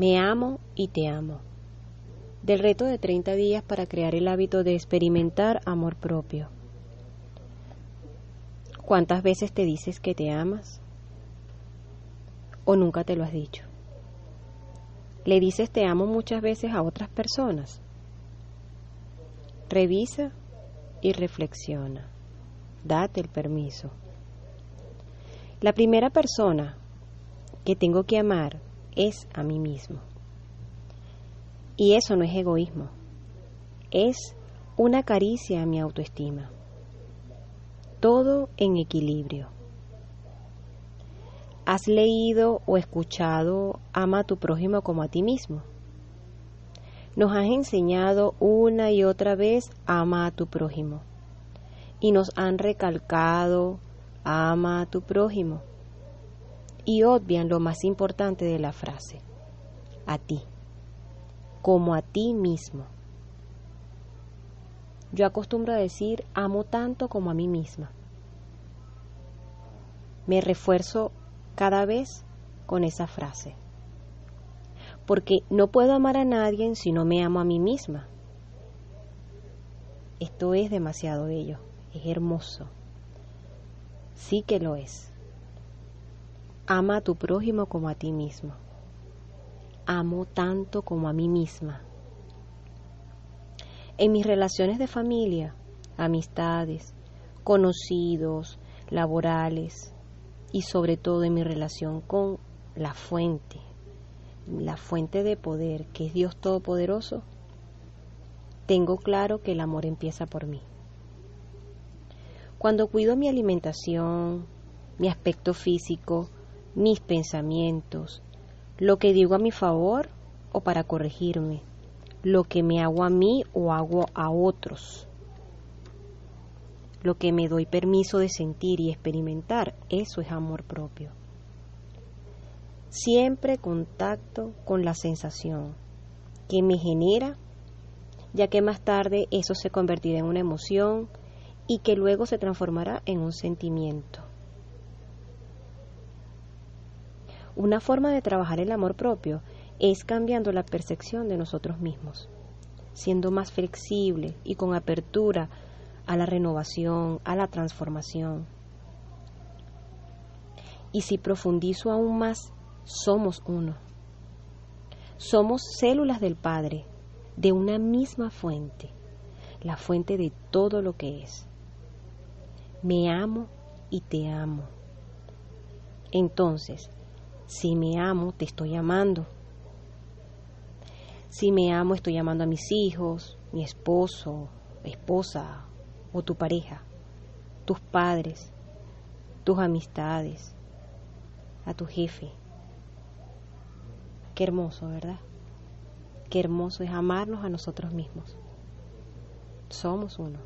Me amo y te amo. Del reto de 30 días para crear el hábito de experimentar amor propio. ¿Cuántas veces te dices que te amas? ¿O nunca te lo has dicho? ¿Le dices te amo muchas veces a otras personas? Revisa y reflexiona. Date el permiso. La primera persona que tengo que amar es a mí mismo. Y eso no es egoísmo, es una caricia a mi autoestima. Todo en equilibrio. ¿Has leído o escuchado Ama a tu prójimo como a ti mismo? Nos has enseñado una y otra vez Ama a tu prójimo. Y nos han recalcado Ama a tu prójimo y obvian lo más importante de la frase, a ti, como a ti mismo. Yo acostumbro a decir, amo tanto como a mí misma. Me refuerzo cada vez con esa frase. Porque no puedo amar a nadie si no me amo a mí misma. Esto es demasiado bello, es hermoso. Sí que lo es. Ama a tu prójimo como a ti mismo. Amo tanto como a mí misma. En mis relaciones de familia, amistades, conocidos, laborales y sobre todo en mi relación con la fuente, la fuente de poder que es Dios Todopoderoso, tengo claro que el amor empieza por mí. Cuando cuido mi alimentación, mi aspecto físico, mis pensamientos, lo que digo a mi favor o para corregirme, lo que me hago a mí o hago a otros, lo que me doy permiso de sentir y experimentar, eso es amor propio. Siempre contacto con la sensación que me genera, ya que más tarde eso se convertirá en una emoción y que luego se transformará en un sentimiento. Una forma de trabajar el amor propio es cambiando la percepción de nosotros mismos, siendo más flexible y con apertura a la renovación, a la transformación. Y si profundizo aún más, somos uno. Somos células del Padre, de una misma fuente, la fuente de todo lo que es. Me amo y te amo. Entonces, si me amo, te estoy amando. Si me amo, estoy amando a mis hijos, mi esposo, esposa o tu pareja, tus padres, tus amistades, a tu jefe. Qué hermoso, ¿verdad? Qué hermoso es amarnos a nosotros mismos. Somos uno.